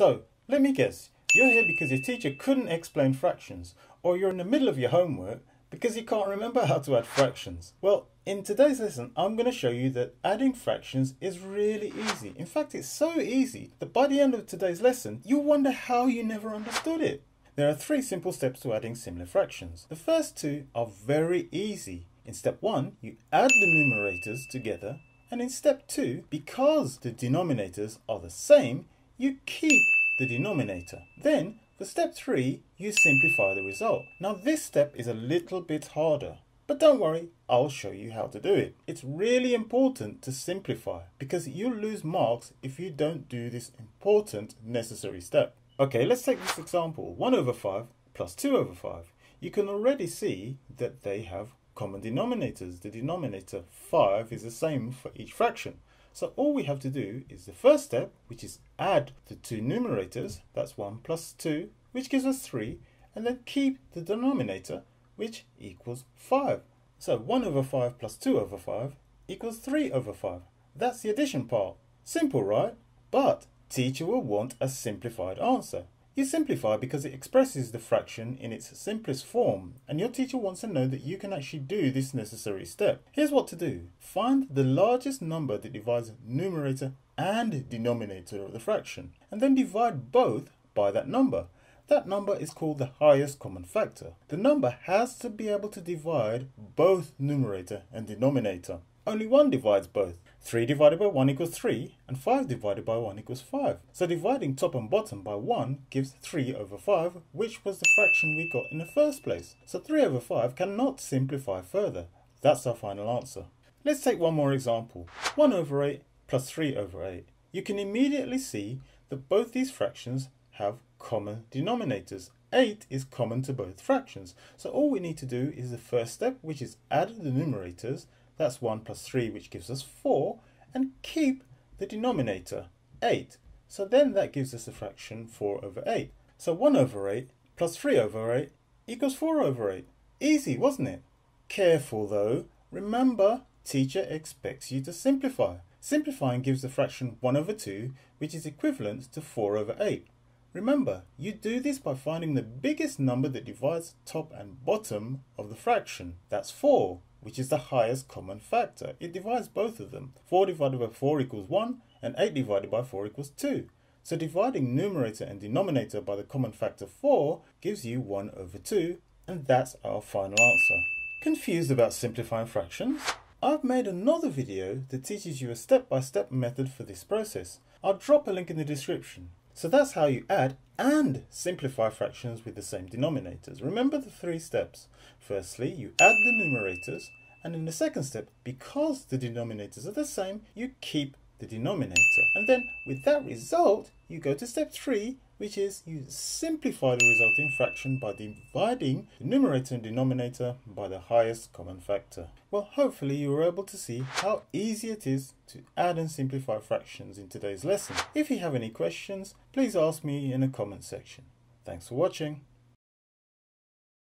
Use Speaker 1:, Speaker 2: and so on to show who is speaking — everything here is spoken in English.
Speaker 1: So, let me guess, you're here because your teacher couldn't explain fractions, or you're in the middle of your homework because you can't remember how to add fractions. Well, in today's lesson, I'm going to show you that adding fractions is really easy. In fact, it's so easy that by the end of today's lesson, you'll wonder how you never understood it. There are three simple steps to adding similar fractions. The first two are very easy. In step one, you add the numerators together, and in step two, because the denominators are the same, you keep the denominator. Then, for step 3, you simplify the result. Now this step is a little bit harder, but don't worry, I'll show you how to do it. It's really important to simplify because you'll lose marks if you don't do this important necessary step. Okay, let's take this example. 1 over 5 plus 2 over 5. You can already see that they have common denominators. The denominator 5 is the same for each fraction. So all we have to do is the first step, which is add the two numerators, that's 1 plus 2, which gives us 3, and then keep the denominator, which equals 5. So 1 over 5 plus 2 over 5 equals 3 over 5. That's the addition part. Simple, right? But teacher will want a simplified answer. You simplify because it expresses the fraction in its simplest form, and your teacher wants to know that you can actually do this necessary step. Here's what to do. Find the largest number that divides numerator and denominator of the fraction, and then divide both by that number. That number is called the highest common factor. The number has to be able to divide both numerator and denominator. Only one divides both. 3 divided by 1 equals 3, and 5 divided by 1 equals 5. So dividing top and bottom by 1 gives 3 over 5, which was the fraction we got in the first place. So 3 over 5 cannot simplify further. That's our final answer. Let's take one more example. 1 over 8 plus 3 over 8. You can immediately see that both these fractions have common denominators. 8 is common to both fractions. So all we need to do is the first step, which is add the numerators, that's 1 plus 3, which gives us 4, and keep the denominator, 8. So then that gives us a fraction 4 over 8. So 1 over 8 plus 3 over 8 equals 4 over 8. Easy, wasn't it? Careful though. Remember, teacher expects you to simplify. Simplifying gives the fraction 1 over 2, which is equivalent to 4 over 8. Remember, you do this by finding the biggest number that divides top and bottom of the fraction. That's 4 which is the highest common factor. It divides both of them. 4 divided by 4 equals 1, and 8 divided by 4 equals 2. So dividing numerator and denominator by the common factor 4 gives you 1 over 2, and that's our final answer. Confused about simplifying fractions? I've made another video that teaches you a step-by-step -step method for this process. I'll drop a link in the description. So that's how you add and simplify fractions with the same denominators. Remember the three steps. Firstly, you add the numerators, and in the second step, because the denominators are the same, you keep the denominator. And then with that result, you go to step three, which is you simplify the resulting fraction by dividing the numerator and denominator by the highest common factor. Well, hopefully you were able to see how easy it is to add and simplify fractions in today's lesson. If you have any questions, please ask me in the comment section. Thanks for watching.